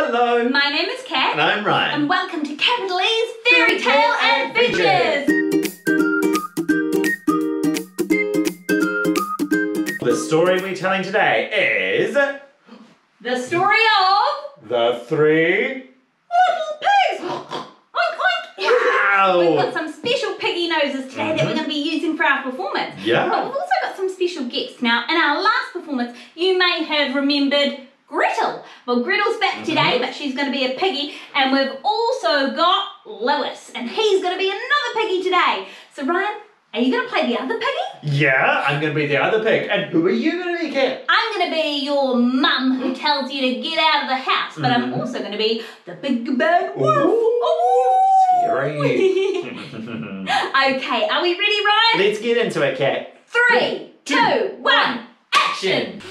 Hello. My name is Cat. And I'm Ryan. And welcome to Capital E's Fairy Tale Adventures. The story we're telling today is The story of The Three Little Pigs. oink oink. Wow. We've got some special piggy noses today that we're mm-hmm. going to be using for our performance. Yeah. But we've also got some special guests. Now, in our last performance, you may have remembered Gretel. Well, Gretel's back today, but she's going to be a piggy. And we've also got Lewis, and he's going to be another piggy today. So, Ryan, are you going to play the other piggy? Yeah, I'm going to be the other pig. And who are you going to be, Cat? I'm going to be your mum who tells you to get out of the house, but I'm Mhm. also going to be the big bad wolf. Ooh, scary. okay, are we ready, Ryan? Let's get into it, Cat. Three, two, one, action. action!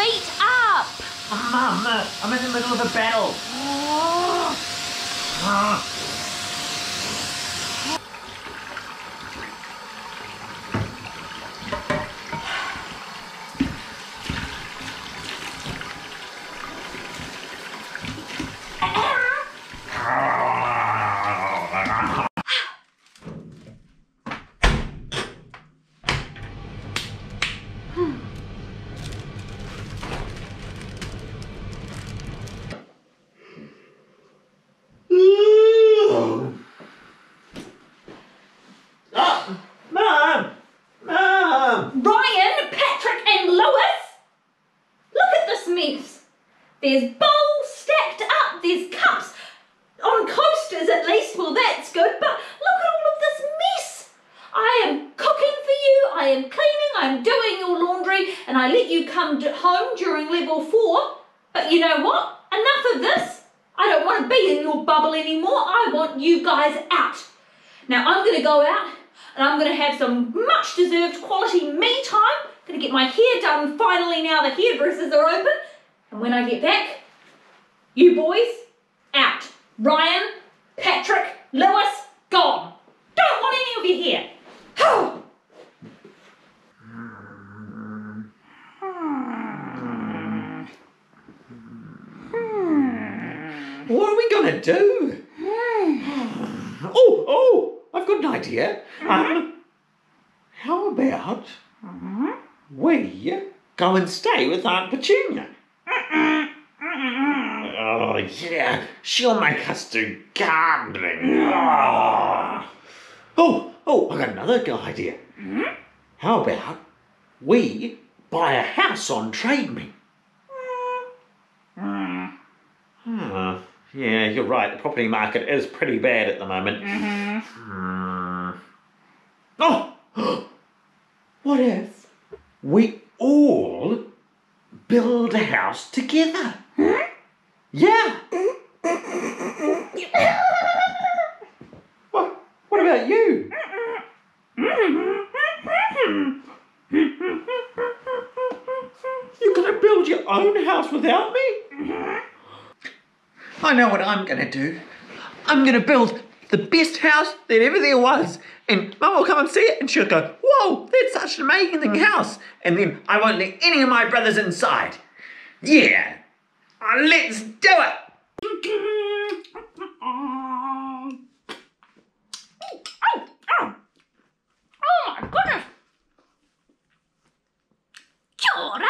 Feet up! Mum, uh, I'm in the middle of a battle. Ah. Ah, Mum! Mum! Ryan, Patrick, and Lewis! Look at this mess. There's bowls stacked up, there's cups on coasters at least. Well, that's good, but look at all of this mess. I am cooking for you, I am cleaning, I'm doing your laundry, and I let you come home during level four. But you know what? Enough of this. I don't want to be in your bubble anymore. I want you guys out. Now I'm going to go out and I'm going to have some much deserved quality me time. I'm going to get my hair done finally now the hairdressers are open. And when I get back, you boys, out. Ryan, Patrick, Lewis, gone. Don't want any of you here. What are we gonna do? Oh, oh, I've got an idea. Um, how about we go and stay with Aunt Petunia? Oh, yeah, she'll make us do gardening. Oh, oh, oh I got another good idea. How about we buy a house on Trade Me? Hmm. Yeah, you're right. The property market is pretty bad at the moment. Mm-hmm. Hmm. Oh! what if we all build a house together? Hmm? Yeah. what? What about you? Mm-hmm. You're gonna build your own house without me? Mm-hmm. I know what I'm gonna do. I'm gonna build the best house that ever there was. And Mum will come and see it and she'll go, Whoa, that's such an amazing house. And then I won't let any of my brothers inside. Yeah, Uh, let's do it. Oh my goodness! Kia ora.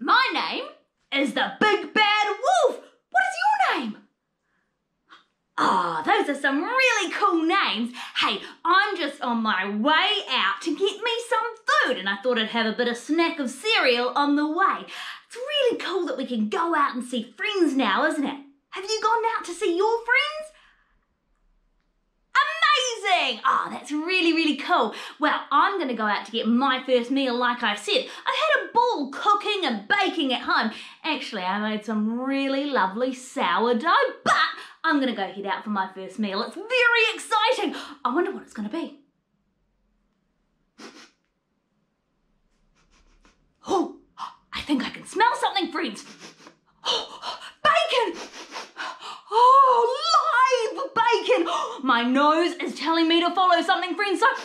My name is the Big Bad Wolf. What is your name? Ah, those are some really cool names. Hey, I'm just on my way out to get me some food, and I thought I'd have a bit of snack of cereal on the way. It's really cool that we can go out and see friends now, isn't it? Have you gone out to see your friends? Amazing! Oh, that's really, really cool. Well, I'm going to go out to get my first meal, like I said. I've had a ball cooking and baking at home. Actually, I made some really lovely sourdough, but I'm to go head out for my first meal. It's very exciting. I wonder what it's to be. Oh, I think I can smell something, friends. Bacon! Oh, live bacon! My nose is telling me to follow something, friends, so...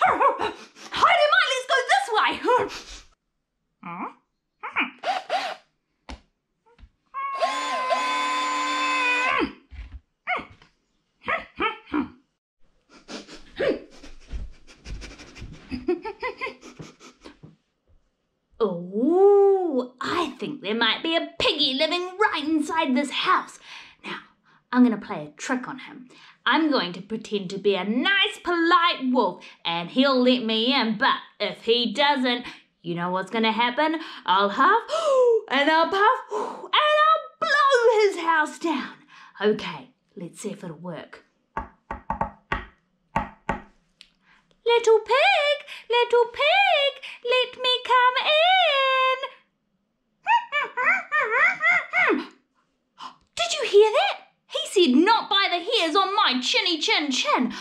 Heidi, mate, let's go this way! Oh, I think there might be a piggy living right this house. Now, I'm going to play a trick on him. I'm going to pretend to be a nice, polite wolf, and he'll let me in. But if he doesn't, you know what's going to happen? I'll huff, and I'll puff, and I'll blow his house down. Okay, let's see if it'll work. Little pig, little pig, let me come in. Did you hear that? He said not by the hairs on my chinny chin chin.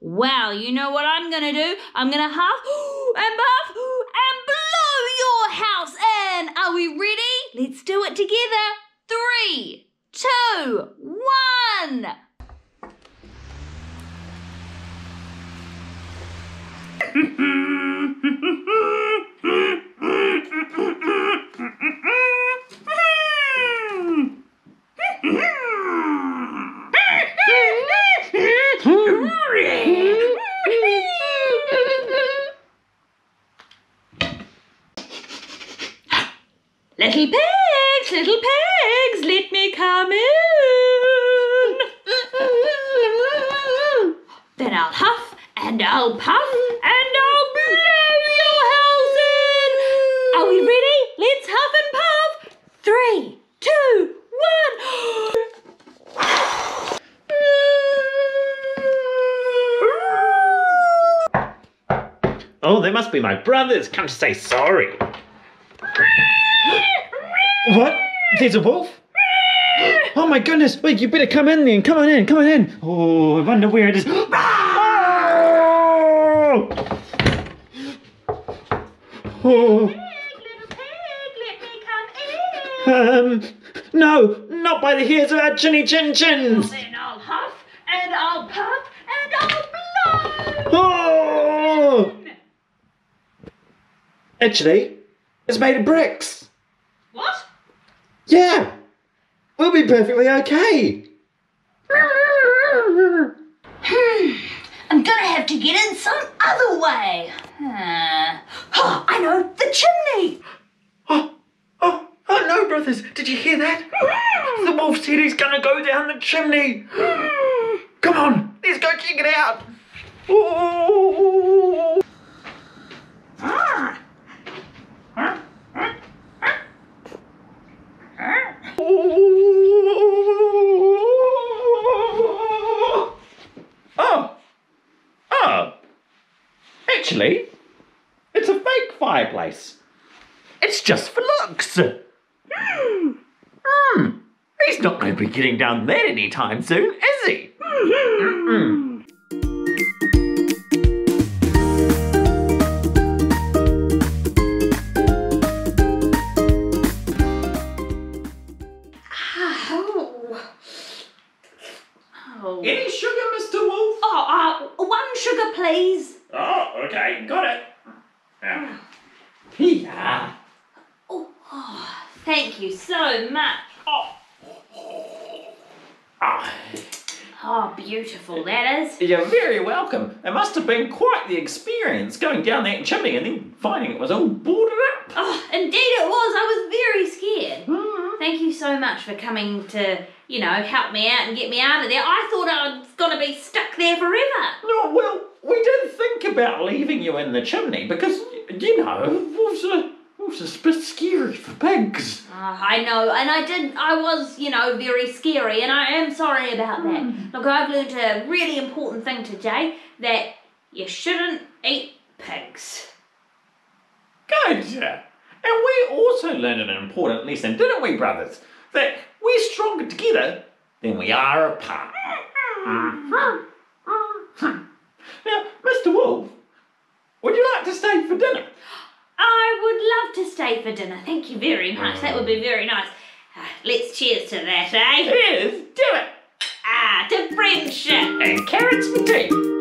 Well, you know what I'm gonna do? I'm gonna huff and puff and blow your house in. Are we ready? Let's do it together. Three, two, one. Little pigs, little pigs, let me come in. Then I'll huff and I'll puff and I'll blow your house in. Are we ready? Let's huff and puff. Three, two, one. Oh, they must be my brothers come to say sorry. What? There's a wolf? Oh my goodness! Wait, you better come in then. Come on in. Come on in. Oh, I wonder where it is. Oh, Little pig, let me come in. um, no, not by the hairs of our chinny chin chins. Then I'll huff and I'll puff and I'll blow. Oh! Actually, it's made of bricks. What? Yeah, we'll be perfectly okay. Hmm, I'm gonna have to get in some other way. Uh, oh, I know, the chimney. Oh, oh, oh no, brothers! Did you hear that? The wolf said he's gonna go down the chimney. Come on, let's go check it out. Oh. Oh, oh, actually, it's a fake fireplace. It's just for looks. Hmm. He's not going to be getting down there anytime soon, is he? Mm-mm. Oh. Oh. Any sugar, Mr. Wolf? Oh, uh, one sugar, please. Oh, okay, got it. Yeah. Yeah. Oh, thank you so much. Oh, oh, beautiful that is. you're very welcome. It must have been quite the experience going down that chimney and then finding it was all boarded up. Oh, indeed it was. I was very scared. Hmm. Thank you so much for coming to, you know, help me out and get me out of there. I thought I was gonna be stuck there forever. No, well, we did think about leaving you in the chimney because, you know, wolves are, wolves are a bit scary for pigs. Oh, I know, and I did. I was, you know, very scary, and I am sorry about that. Hmm. Look, I've learned a really important thing today that you shouldn't eat pigs. Good. Yeah. And we also learned an important lesson, didn't we, brothers? That we're stronger together than we are apart. Now, Mr. Wolf, would you like to stay for dinner? I would love to stay for dinner. Thank you very much. That would be very nice. Ah, let's cheers to that, eh? Yes, do it. Ah, to friendship. And carrots for tea.